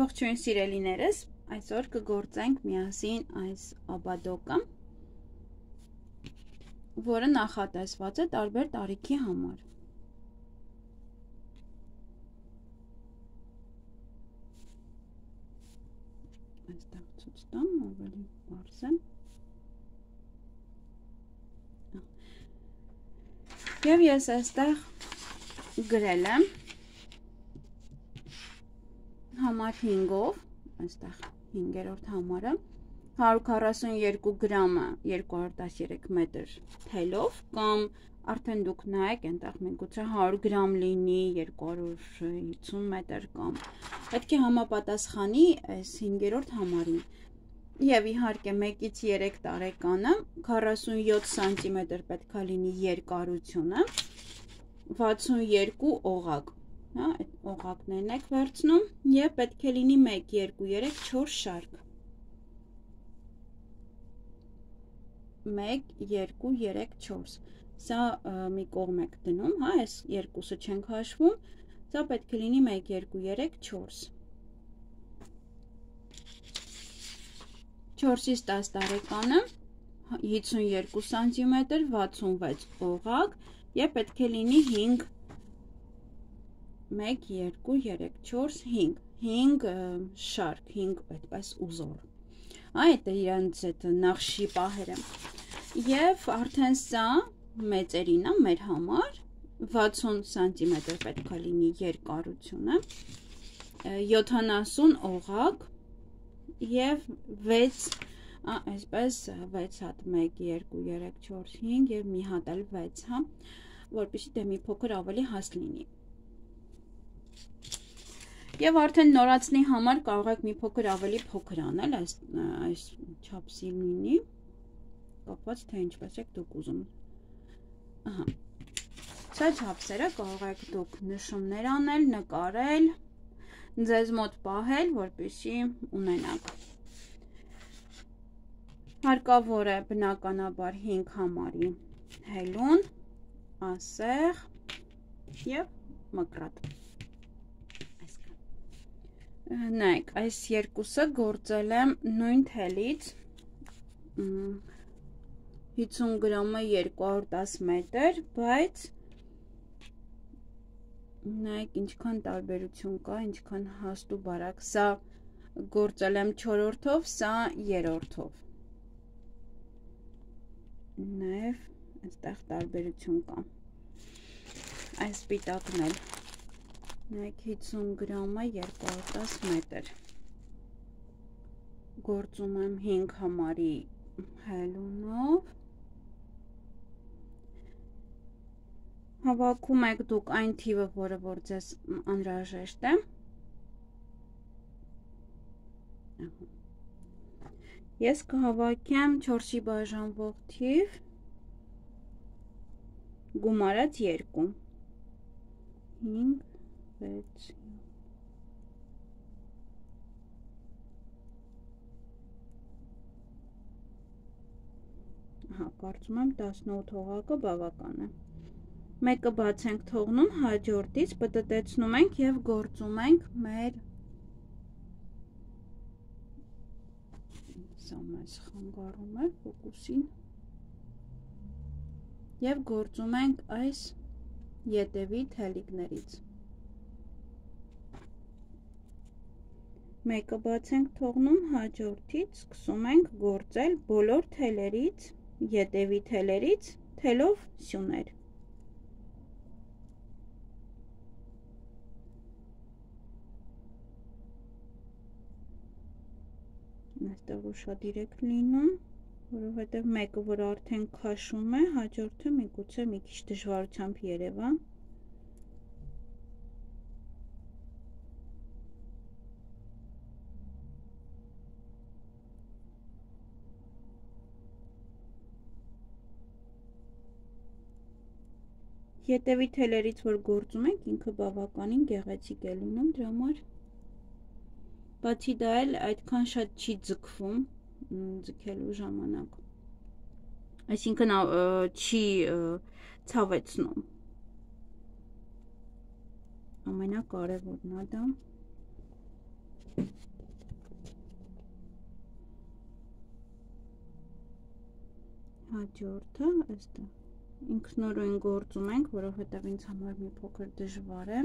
Ողջույն սիրելիներս, այսօր կգործենք միասին այս աբադոկը, որը նախատեսված է տարբեր տարիքի համար։ Այստեղ ցույց տամ, ավելի բարձ է։ Եվ ես այստեղ գրել եմ համար 5-ով, այստեղ 5-րդ համարը 142 գրամը 213 մետր թելով կամ արդեն դուք նայեք այնտեղ մենք գուցե 100 գրամ լինի 250 մետր կամ պետք է համապատասխանի այս 5-րդ համարին Եվ իհարկե 1-ից 3 տարեկանը 47 սանտիմետր պետքա լինի երկարությունը 62 օղակ հա, այդ օղակներն եք վերցնում եւ պետք է լինի 1, 2, 3, 4 շարք։ 1, 2, 3, 4։ Սա մի կողմ եք դնում, հա, այս երկուսը չենք հաշվում, սա պետք է լինի 1, 2, 3, 4։ 4-ից 10 տարեկանը 52 սանտիմետր, 66 օղակ եւ պետք է լինի 5 1 2 3 4 5 5 շարք 5 այդպես ուզոր այդ է իրանց այդ նախշի պահերը եւ արդեն սա մեծերին է մեր համար 60 սանտիմետր պետք է լինի երկարությունը 70 օղակ եւ 6 այսպես 6 հատ 1 2 3 4 5 եւ մի հատ էլ 6 հա որպեսզի դե մի փոքր ավելի հաս լինի Եվ արդեն նորացնի համար կարող եք մի փոքր ավելի փոքր անել, այս այս չափսի լինի, կապված թե ինչպես եք դուք ուզում։ Ահա։ Սա չափսերը կարող եք դուք նշումներ անել, նկարել, ձեզ մոտ պահել, որպեսզի ունենաք։ Հարկավոր է բնականաբար 5 համարի հելուն, ասեղ եւ մկրատ։ Նայեք, այս երկուսը գործել եմ նույն թելից 50 գրամը 210 մետր, բայց նայեք ինչքան տարբերություն կա, ինչքան հաստ ու բարակ։ Սա գործել եմ 4-րդով, սա 3-րդով։ Նաև այստեղ տարբերություն կա։ Այս սպիտակն էլ Նայեք 50 գրամը 210 մետր։ Գործում եմ 5 համարի հելունով։ Հավաքում եք դուք այն թիվը, որը որ ձեզ անհրաժեշտ է։ Ես կհավաքեմ 4-ի բաժանվող թիվ գումարած 2 5 6 Հա, կարծում եմ 18 թողակը բավական է։ Մեկը բաց ենք թողնում, հաջորդից պտտեցնում ենք եւ գործում ենք մեր սա մեզ խանգարում է ֆոկուսին եւ գործում ենք այս ետևի թելիկներից մեկը բաց ենք թողնում հաջորդից սկսում ենք գործել բոլոր թելերից ետևի թելերից թելով սյուներ այստեղ ուշադիր եք լինում որովհետև մեկը որ արդեն քաշում է հաջորդը միգուցե մի քիչ դժվարությամբ երևա Ետևի թելերից որ գործում ենք, ինքը բավականին գեղեցիկ է լինում դրա համար։ Բացի դա էլ այդքան շատ չի ձգվում ձգելու ժամանակ։ Այսինքն չի ցավեցնում։ Ամենակարևորն է դա։ Հաջորդը այստեղ ինքնուրույն գործում ենք, որովհետև ինձ համար մի փոքր դժվար է։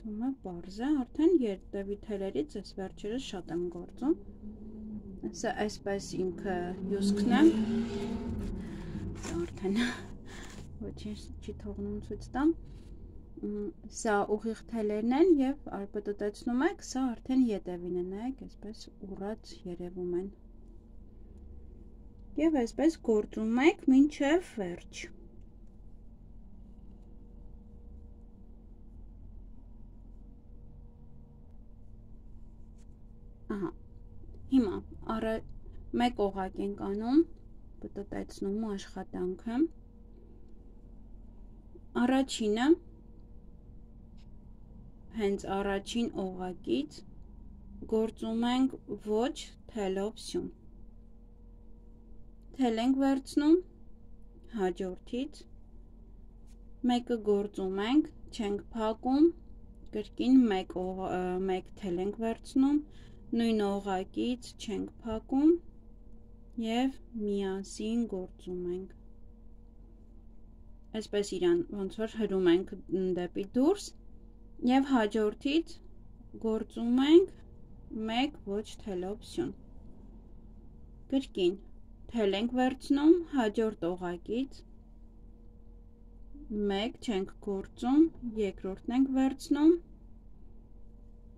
Թվում է բարձ է, արդեն երտևի թելերից այս վերջերս շատ եմ գործում։ Սա այսպես ինքը յուսկն է։ Արդեն ոչինչ չի թողնում ցույց տամ սա ուղիղ թելերն են եւ արպտտեցնում եք, սա արդեն ետևին է, նայեք, այսպես ուռած երևում են։ Եվ այսպես գործում եք մինչև վերջ։ Ահա։ Հիմա առ մեկ օղակ ենք անում, պտտեցնում աշխատանքը Առաջինը հենց առաջին օղակից գործում ենք ոչ թելով սյուն։ Թել ենք վերցնում հաջորդից մեկը գործում ենք, չենք փակում, կրկին մեկ մեկ թել ենք վերցնում, նույն օղակից չենք փակում եւ միասին գործում ենք այսպես իրան ոնց որ հրում ենք դեպի դուրս եւ հաջորդից գործում ենք մեկ ոչ թելով սյուն կրկին թել ենք վերցնում հաջորդ օղակից մեկ չենք գործում երկրորդն ենք վերցնում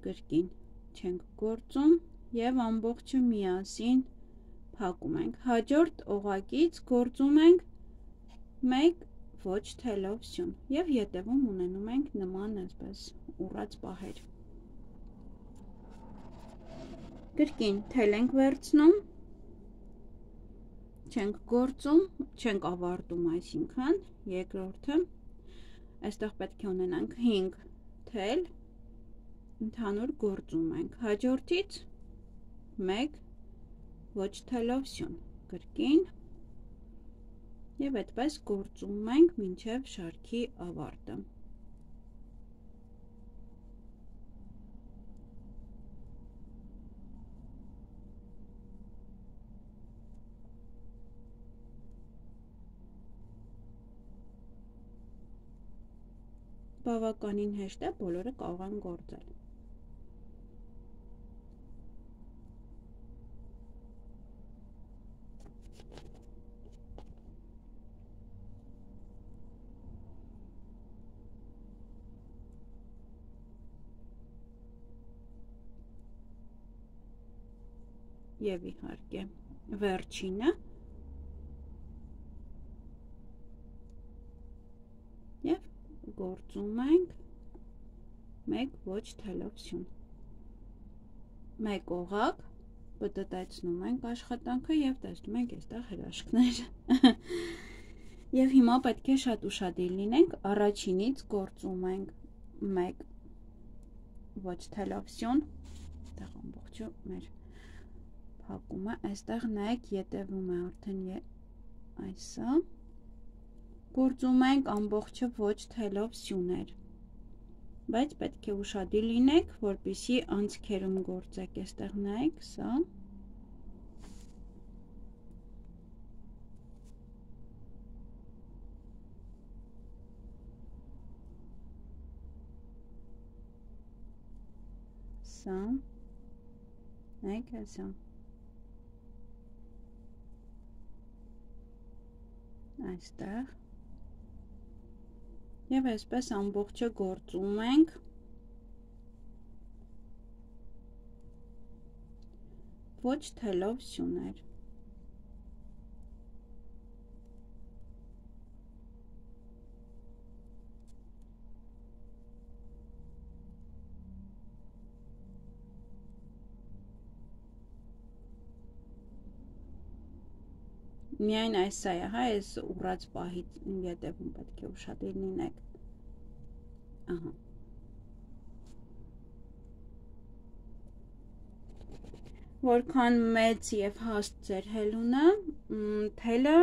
կրկին չենք գործում եւ ամբողջը միասին փակում ենք հաջորդ օղակից գործում ենք մեկ ոչ թե լովսյուն եւ հետեւում ունենում ենք նման այսպես ուռած պահեր գրկին թել ենք վերցնում չենք գործում, չենք ավարտում, այսինքն երկրորդը այստեղ պետք է ունենանք 5 թել ընդհանուր գործում ենք հաջորդից 1 ոչ թելով սյուն գրկին 1 Եվ այդպես գործում ենք մինչև շարքի ավարտը։ Բավականին հեշտ է, բոլորը կարող են գործել։ եւ իհարկե վերջինը եւ գործում ենք մեկ ոչ թելով սյուն մեկ օղակ պտտեցնում ենք աշխատանքը եւ տեսնում ենք այստեղ հրաշքներ եւ հիմա պետք է շատ ուշադիր լինենք առաջինից գործում ենք մեկ ոչ թելով սյուն այդտեղ ամբողջը մեր փակումը, այստեղ նայեք ետևում է արդեն այսը։ Գործում ենք ամբողջը ոչ թելով սյուներ։ Բայց պետք է ուշադիր լինեք, որպիսի անցքերում գործեք, այստեղ նայեք, սա սա նայեք այսա այստեղ եւ այսպես ամբողջը գործում ենք ոչ թելով սյուներ Միայն այս սա է, հա, այս ուռած պահից յետևում պետք է ուշադիր լինեք։ Ահա։ Որքան մեծ եւ հաստ ձեր հելունը, թելը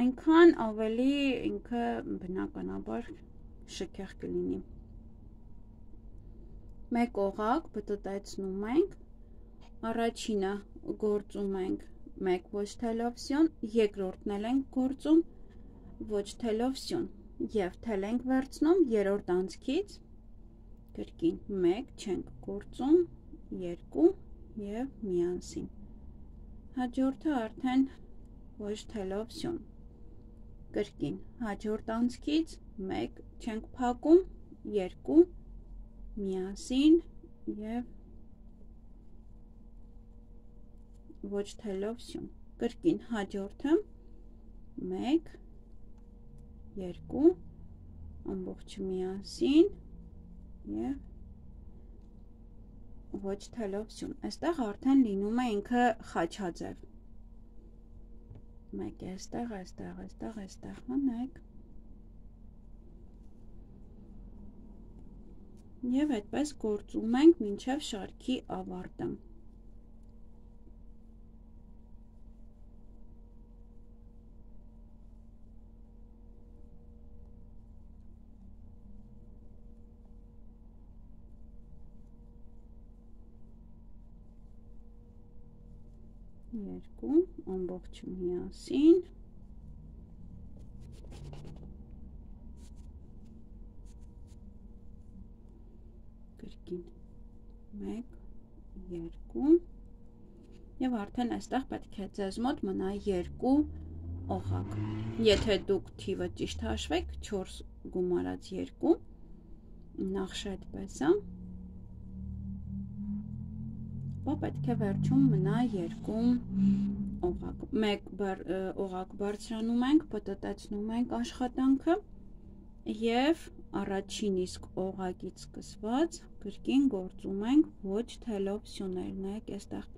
այնքան ավելի ինքը բնականաբար շքեղ կլինի։ Մեկ օղակ բտտեցնում ենք, առաջինը գործում ենք մեկ ոչ թելովսյուն, երկրորդն էլ ենք գործում ոչ թելովսյուն եւ թել ենք վերցնում երրորդ անցքից կրկին 1 չենք գործում 2 եւ միանցին հաջորդը արդեն ոչ թելովսյուն կրկին հաջորդ անցքից 1 չենք փակում 2 միասին եւ ոչ թելով սյուն կրկին հաջորդը 1 2 ամբողջը միասին եւ ոչ թելով սյուն այստեղ արդեն լինում է ինքը խաչաձև մեկ է այստեղ այստեղ այստեղ այստեղ հանեք Եվ այդպես գործում ենք մինչև շարքի ավարտը։ երկու ամբողջ միասին կրկին 1 2 եւ արդեն այստեղ պետք է ձեզ մոտ մնա 2 օղակ եթե դուք թիվը ճիշտ հաշվեք 4 գումարած 2 նախշ այդպես է ապա պետք է վերջում մնա 2 օղակ 1 օղակ բարձրանում ենք պտտեցնում ենք աշխատանքը եւ առաջին իսկ օղակից սկսված կրկին գործում ենք ոչ թելով սյուներ նայեք այստեղ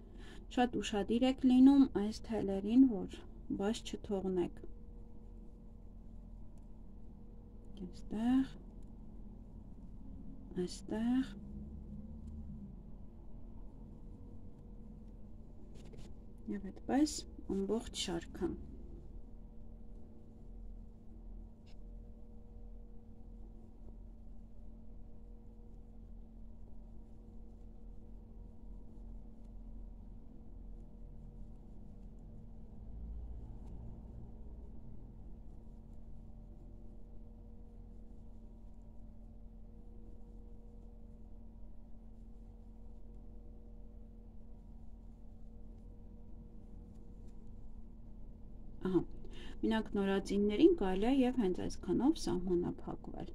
շատ ուրախadir եք լինում այս թելերին որ բաց չթողնեք այստեղ այստեղ եւ այդպես ամբողջ շարքը Ահա։ Մենակ նորածիններին կարելի է եւ հենց այսքանով սահմանափակվել։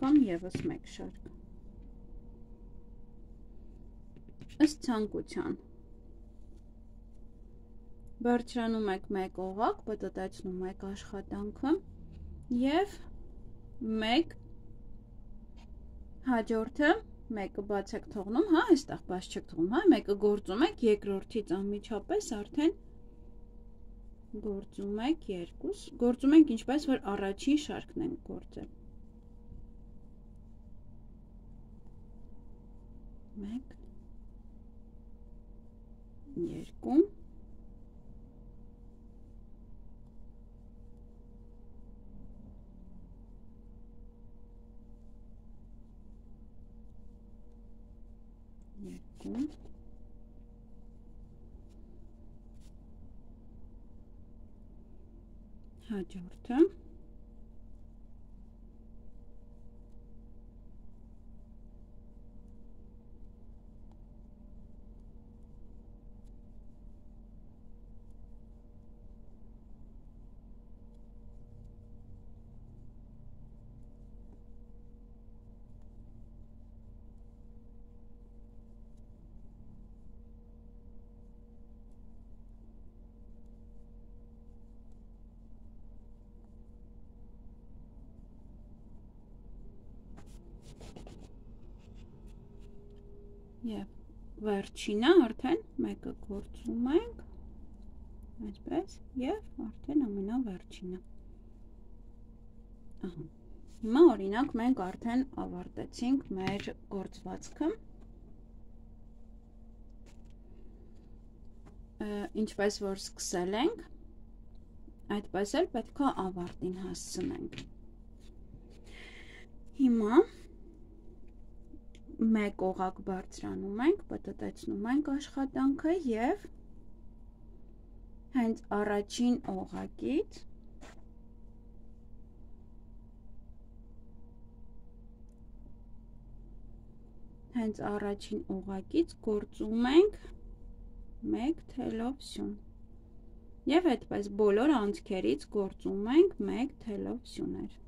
Կամ եւս մեկ շարք։ Ըստ ցանկության բարձրանում եք մեկ օղակ, պտտեցնում եք աշխատանքը եւ մեկ հաջորդը մեկը բաց եք թողնում, հա, այստեղ բաց չեք թողնում, հա, մեկը գործում եք, երկրորդից անմիջապես արդեն գործում եք 2, գործում ենք ինչպես որ առաջին շարքն ենք գործել։ 1 2 2 ha gördüm եւ վերջինը արդեն մեկը գործում ենք այսպես եւ արդեն ամենավերջինը ահա հիմա օրինակ մենք արդեն ավարտեցինք մեր գործվածքը ինչպես որ սկսել ենք այդպես էլ պետքա ավարտին հասցնենք հիմա մեկ օղակ բարձրանում ենք, պատտեցնում ենք աշխատանքը եւ հենց առաջին օղակից հենց առաջին օղակից գործում ենք 1 թելով սյուն։ Եվ այդպես բոլոր անցքերից գործում ենք 1 թելով սյուներ։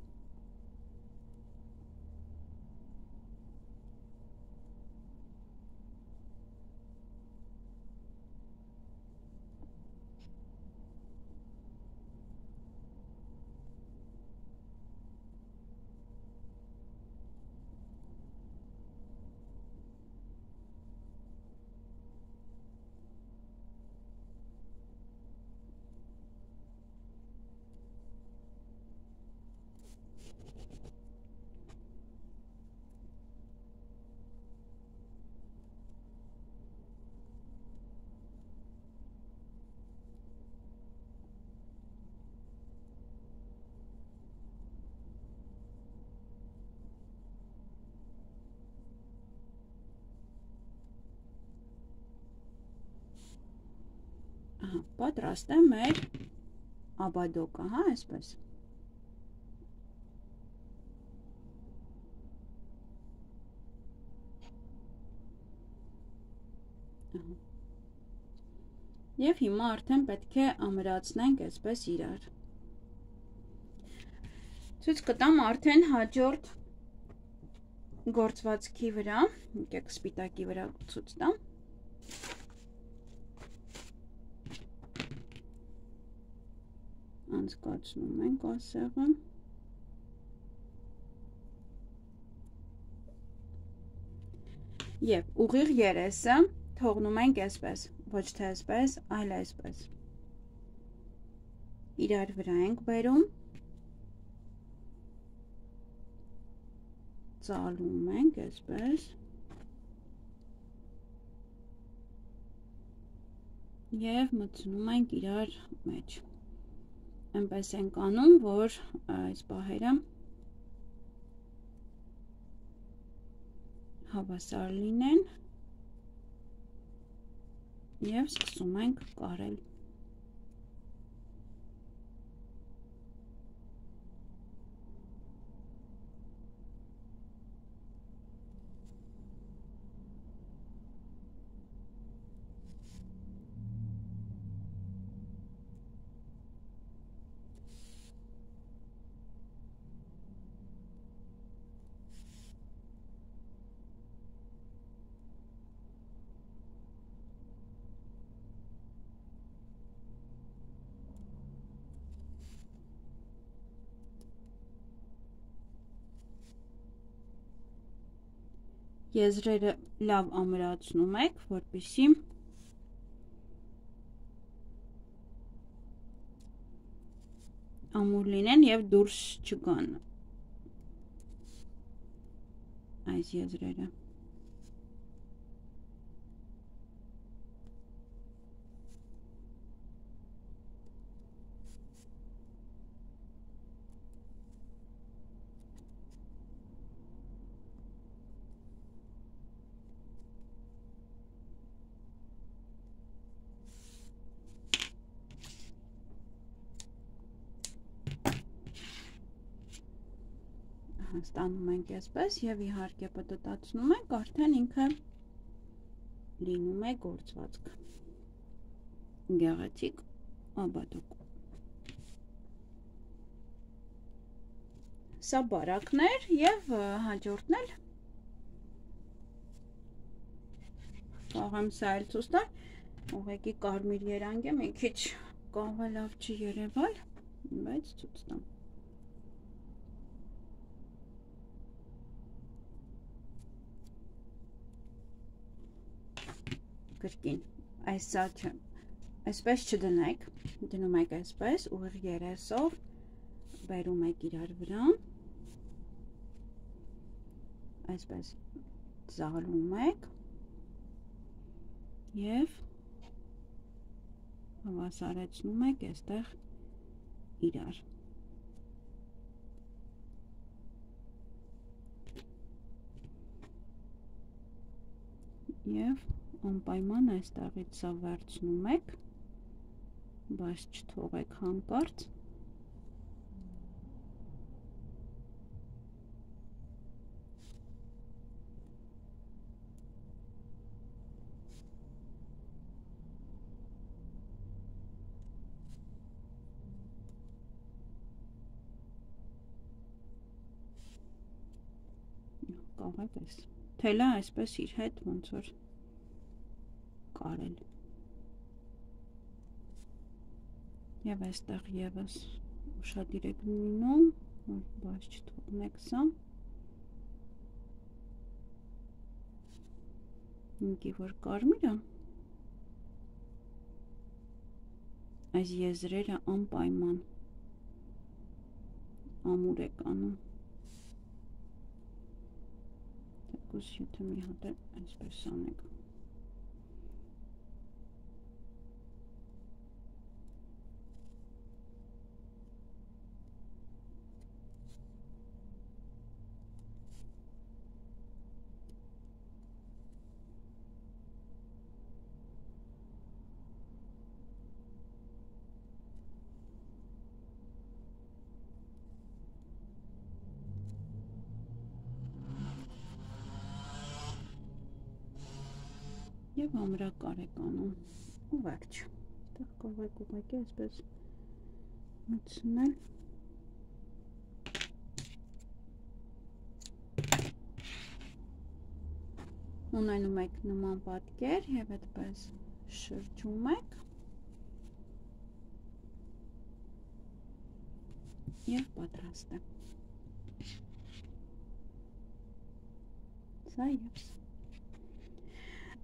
Ահա, պատրաստ է մեր աբադոկը, հա, այսպես։ Եվ հիմա արդեն պետք է ամրացնենք այսպես իրար։ Ցույց կտամ արդեն հաջորդ գործվածքի վրա, եկեք սպիտակի վրա ցույց տամ։ անցկացնում ենք ասեղը Եվ ուղիղ երեսը թողնում ենք այսպես, ոչ թե այսպես, այլ այսպես։ Իրար վրա ենք բերում։ Ծալում ենք այսպես։ Եվ մտցնում ենք իրար մեջ այնպես ենք անում, որ այս պահերը հավասար լինեն եւ սկսում ենք կարել եզրերը լավ ամրացնում եք, որպիսի ամուր լինեն եւ դուրս չգան այս եզրերը ստանում ենք այսպես եւ իհարկե պտտացնում ենք, արդեն ինքը լինում է գործվածք։ Գեղեցիկ աբադոկ։ Սա բարակներ եւ հաջորդն էլ Աղեմ սա էլ ցույց տալ։ Ուղեկի կարմիր երանգ է, մի քիչ կողը լավ չի երևալ, բայց ցույց տամ։ կրկին այսա չէ այսպես չդնեք դնում եք այսպես ուղիղ երեսով բերում եք իրար վրա այսպես զալում եք եւ հավասարեցնում եք այստեղ իրար եւ անպայման այստեղից սա վերցնում եք, բայց չթողեք հանկարծ կաղեք այս թելը այսպես իր հետ ոնց որ կարել եւ այստեղ եւս ուշադիր եք լինում որ բաց չթողնեք սա ինքի որ կարմիրը այս եզրերը անպայման ամուր եք անում Կուս եթե մի հատ այսպես անեք եւ ամրակար եք անում ու վերջ այդտեղ կարող եք ուղղակի այսպես մտցնել ունենում եք նման պատկեր եւ այդպես շրջում եք եւ պատրաստ է սա եւ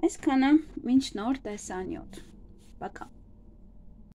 Այսքանը, մինչ նոր տեսանյութ։ Пока։